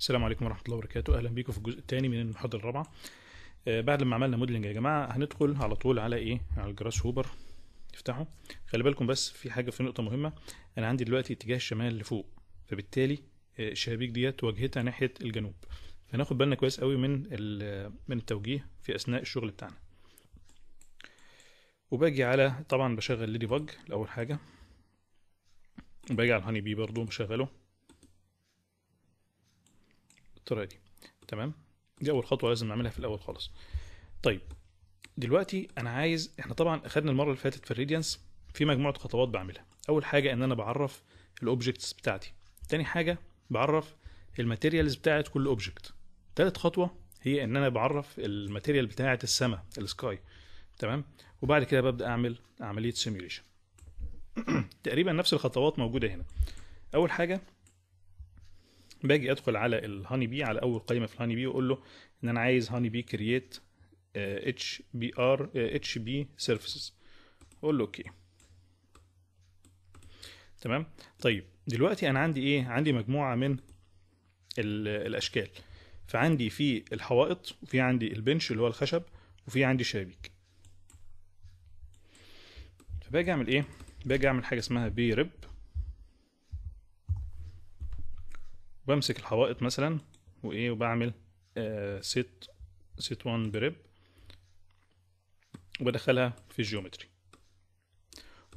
السلام عليكم ورحمة الله وبركاته. أهلا بيكم في الجزء الثاني من المحاضرة الرابعة. آه بعد لما عملنا modeling يا جماعة هندخل على طول على إيه؟ على ال Grasshopper. افتحه. خلي بالكم بس في حاجة في نقطة مهمة. أنا عندي دلوقتي اتجاه الشمال لفوق فبالتالي آه الشبابيك ديت واجهتها ناحية الجنوب. فناخد بالنا كويس قوي من من التوجيه في أثناء الشغل بتاعنا. وباجي على طبعا بشغل Ladybug لأول حاجة. وباجي على ال Honeybee برضو بشغله. بالطريقة دي. تمام؟ دي أول خطوة لازم نعملها في الأول خالص. طيب دلوقتي أنا عايز إحنا طبعا أخدنا المرة اللي فاتت في ال Radiance في مجموعة خطوات بعملها. أول حاجة إن أنا بعرف ال objects بتاعتي. تاني حاجة بعرف ال materials بتاعت كل object تالت خطوة هي إن أنا بعرف ال material بتاعت السماء ال sky تمام؟ وبعد كده ببدأ أعمل عملية simulation تقريبا نفس الخطوات موجودة هنا. أول حاجة باجي ادخل على ال Honeybee على أول قائمه في ال Honeybee وأقول له إن أنا عايز Honeybee create HB R HB surfaces أقول له okay. تمام؟ طيب دلوقتي أنا عندي إيه؟ عندي مجموعة من الأشكال. فعندي في الحوائط وفي عندي ال bench اللي هو الخشب وفي عندي شبابيك. فباجي أعمل إيه؟ باجي أعمل حاجة اسمها Brep بمسك الحوائط مثلا وإيه وبعمل آه set set 1 Brep وبدخلها في ال geometry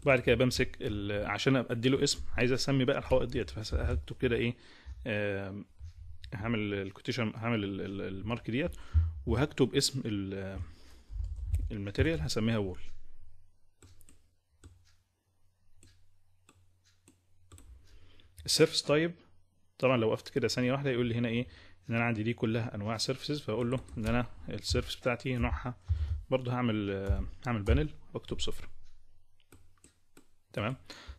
وبعد كده بمسك عشان ادي له اسم عايز أسمي بقى الحوائط ديت فهكتب كده إيه آه هعمل ال quotation هعمل ال mark ديت وهكتب اسم ال material هسميها wall ال surface type طبعا لو وقفت كده ثانية واحدة يقول لي هنا إيه؟ إن أنا عندي دي كلها أنواع surfaces فأقول له إن أنا ال surface بتاعتي نوعها برضه هعمل هعمل panel وأكتب صفر. تمام؟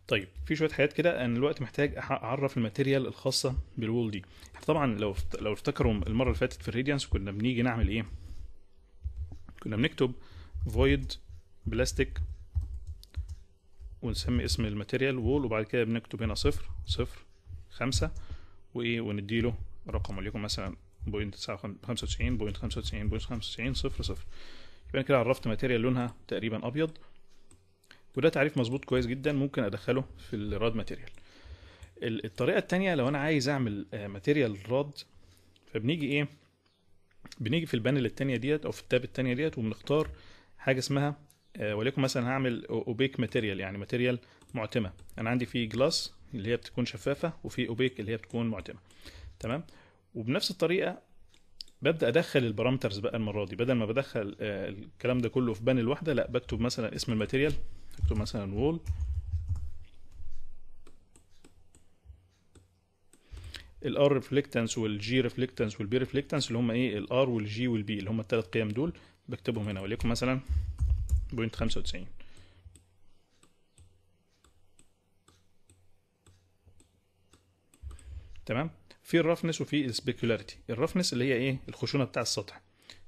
طيب في شوية حاجات كده أنا دلوقتي محتاج أعرف ال material الخاصة بال wall دي. طبعا لو لو افتكروا المرة اللي فاتت في ال Radiance كنا بنيجي نعمل إيه؟ كنا بنكتب void plastic ونسمي اسم ال material wall وبعد كده بنكتب هنا صفر صفر خمسة. وايه ونديله رقم وليكن مثلا point خمسة وتسعين point خمسة وتسعين point خمسة وتسعين صفر صفر. يبقى كده عرفت material لونها تقريبا أبيض. وده تعريف مظبوط كويس جدا ممكن أدخله في ال RAD material الطريقة التانية لو أنا عايز أعمل material RAD فبنيجي إيه؟ بنيجي في ال panel التانية ديت أو في ال tab التانية ديت وبنختار حاجة اسمها وليكن مثلا هعمل opaque material يعني material معتمة. أنا عندي في glass اللي هي بتكون شفافة وفي opaque اللي هي بتكون معتمة. تمام؟ وبنفس الطريقة ببدأ أدخل ال parameters بقى المرة دي. بدل ما بدخل آه، الكلام ده كله في panel واحدة لا بكتب مثلا اسم ال material اكتب مثلا wall. ال R reflectance وال G reflectance وال B reflectance اللي هم إيه؟ ال R وال G وال B اللي هم الثلاث قيم دول بكتبهم هنا. وليكن مثلا 0.95 تمام؟ في ال roughness وفي ال specularity ال roughness اللي هي إيه؟ الخشونة بتاع السطح.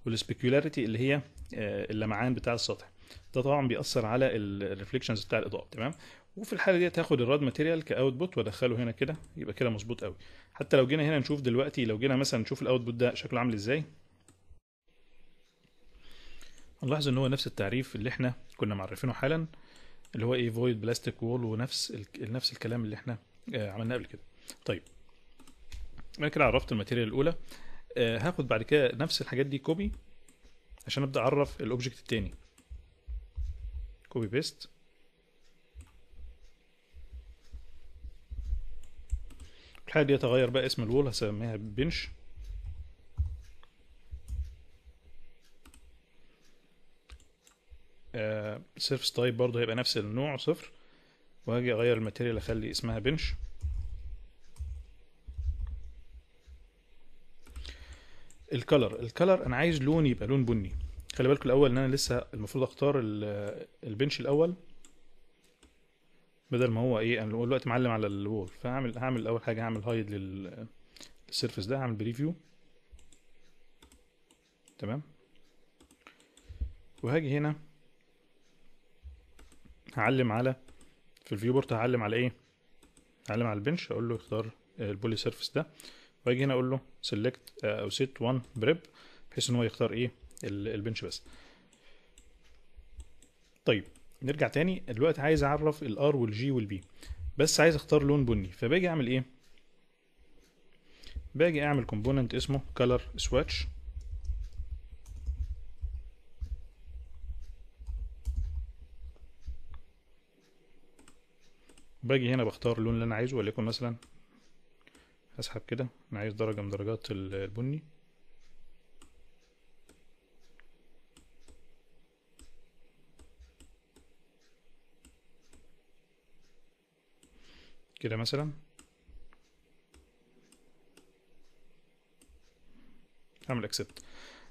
وال specularity اللي هي اللمعان بتاع السطح. ده طبعا بيأثر على ال reflections بتاع الإضاءة تمام؟ وفي الحالة دي هاخد ال RAD material ك output وأدخله هنا كده يبقى كده مظبوط قوي حتى لو جينا هنا نشوف دلوقتي لو جينا مثلا نشوف ال output ده شكله عامل إزاي؟ نلاحظ إن هو نفس التعريف اللي إحنا كنا معرفينه حالا اللي هو إيه؟ void plastic wall ونفس. نفس الكلام اللي إحنا عملناه قبل كده. طيب أنا كده عرفت ال material الأولى. آه هاخد بعد كده نفس الحاجات دي copy عشان أبدأ أعرف ال object التاني. copy paste الحاجة دي اتغير بقى اسم ال wall هسميها bench surface type برضه هيبقى نفس النوع صفر. وهاجي أغير ال material أخلي اسمها bench ال color ال color أنا عايز لون يبقى لون بني. خلي بالكم الأول إن أنا لسه المفروض أختار ال bench الأول. بدل ما هو إيه أنا دلوقتي معلم على ال wall. فهعمل هعمل اول حاجة هعمل hide لل surface ده هعمل preview تمام؟ وهاجي هنا. هعلم على في ال viewport هعلم على إيه؟ هعلم على ال bench. أقول له اختار ال polysurface ده. وأجي هنا أقول له select أو set 1 Brep بحيث إن هو يختار إيه؟ ال- ال bench بس. طيب نرجع تاني. دلوقتي عايز أعرف ال R وال G وال B بس عايز أختار لون بني. فباجي أعمل إيه؟ باجي أعمل component اسمه color swatch. باجي هنا بختار اللون اللي أنا عايزه وليكن مثلا هسحب كده. أنا عايز درجة من درجات ال- البني. كده مثلا. اعمل اكسبت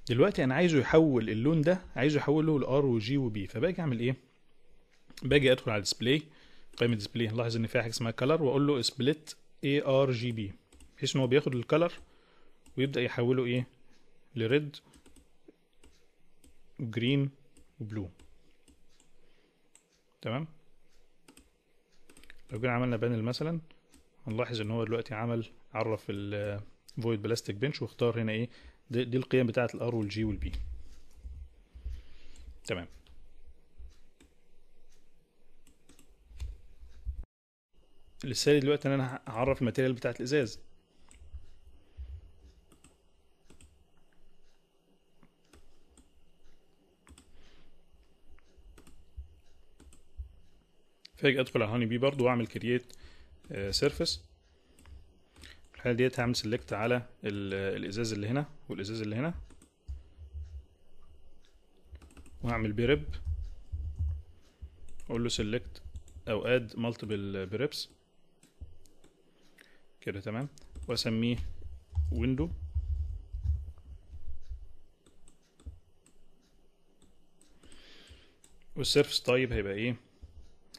دلوقتي أنا عايزه يحول اللون ده عايزه يحوله لار وجي وبي فباجي أعمل إيه؟ باجي أدخل على ال display قائمة display نلاحظ إن فيها حاجة اسمها color وأقول له split RGB بحيث إن هو بياخد ال color ويبدأ يحوله إيه؟ ل red و green و blue تمام؟ لو جينا عملنا panel مثلا هنلاحظ إن هو دلوقتي عمل عرف ال void plastic bench واختار هنا إيه؟ دي, دي القيم بتاعة ال R وال G وال B تمام. لسه دلوقتي إن أنا هعرف ال material بتاعة الإزاز. فاجي ادخل على Honeybee برضو واعمل create surface في الحالة ديت هعمل select على ال- الإزاز اللي هنا والإزاز اللي هنا. وهعمل Brep أقول له select أو add multiple Breps كده تمام. وأسميه window وال surface type هيبقى إيه؟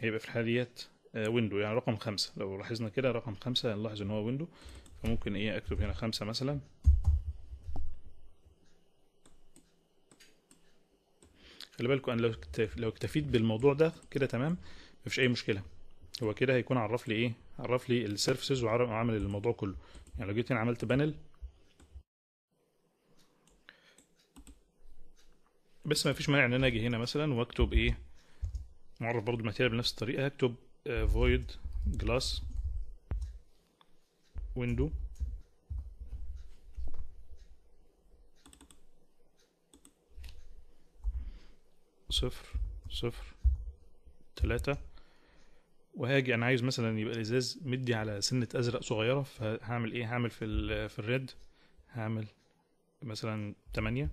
هيبقى في الحالة ديت window يعني رقم خمسة. لو لاحظنا كده رقم خمسة هنلاحظ إن هو window فممكن إيه أكتب هنا خمسة مثلا. خلي بالكم أنا لو لو اكتفيت بالموضوع ده كده تمام مفيش أي مشكلة. هو كده هيكون عرف لي إيه؟ عرف لي ال surfaces وعمل الموضوع كله. يعني لو جيت هنا عملت panel بس ما فيش مانع إن أنا أجي هنا مثلا وأكتب إيه؟ معرف برضو ال material بنفس الطريقة. هكتب آه، void glass window. صفر صفر تلاتة. وهاجي أنا عايز مثلا يبقى الإزاز مدي على سنة أزرق صغيرة فهعمل إيه؟ هعمل في ال في ال red. هعمل مثلا تمانية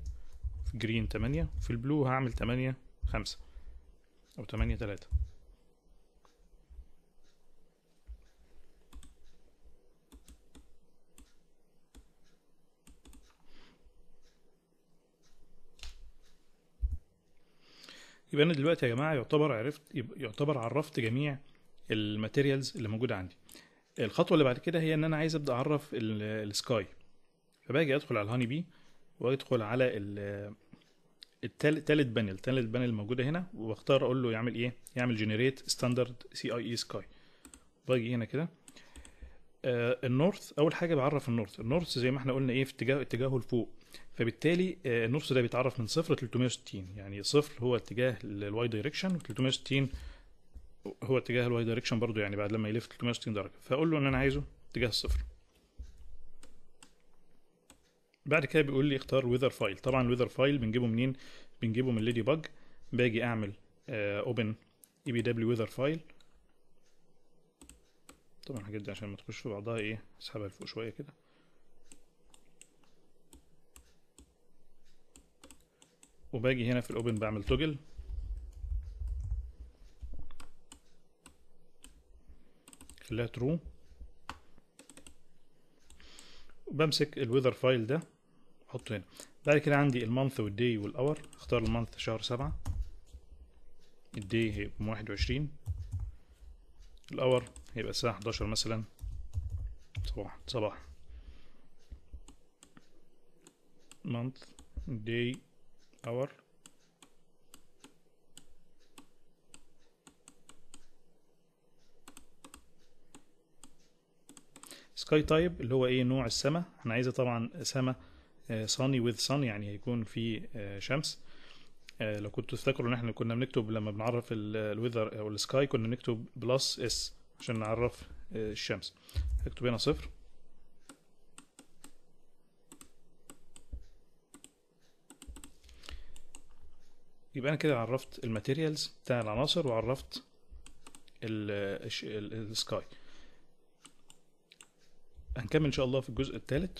في green تمانية في ال blue هعمل تمانية خمسة. أو تمانية تلاتة. يبقى أنا دلوقتي يا جماعة يعتبر عرفت يعتبر عرفت جميع ال materials اللي موجودة عندي. الخطوة اللي بعد كده هي إن أنا عايز أبدأ أعرف ال- ال sky. فباجي أدخل على ال Honeybee وأدخل على التالت تالت panel تالت panel الموجوده هنا واختار أقول له يعمل إيه؟ يعمل generate standard CIE sky باجي هنا كده. آه ال north أول حاجة بعرف ال north. ال north زي ما إحنا قلنا إيه؟ في اتجاه اتجاهه لفوق. فبالتالي آه ال north ده بيتعرف من صفر ل 360 يعني صفر هو اتجاه ال Y direction و360 هو اتجاه ال Y direction برضو يعني بعد لما يلف 360 درجة. فأقول له إن أنا عايزه اتجاه الصفر. بعد كده بيقول لي اختار weather file طبعا ال weather file بنجيبه منين؟ بنجيبه من Ladybug باجي أعمل open EPW weather file طبعا الحاجات دي عشان ما تخش في بعضها إيه اسحبها لفوق شوية كده. وباجي هنا في ال open بعمل toggle خليها true وبمسك ال weather file ده. أحطه هنا. بعد كده عندي ال month وال day وال hour. أختار ال month شهر سبعة. ال day هيبقى واحد وعشرين. ال hour هيبقى الساعة 11 مثلا. صباح صباح. month day hour sky type اللي هو إيه؟ نوع السماء إحنا عايزة طبعا سماء sunny with sun يعني هيكون في آه، شمس. آه، لو كنتوا تفتكروا إن إحنا كنا بنكتب لما بنعرف ال weather أو ال sky كنا بنكتب plus S عشان نعرف آه، الشمس. هكتب هنا صفر. يبقى أنا كده عرفت ال materials بتاع العناصر وعرفت ال sky هنكمل إن شاء الله في الجزء الثالث.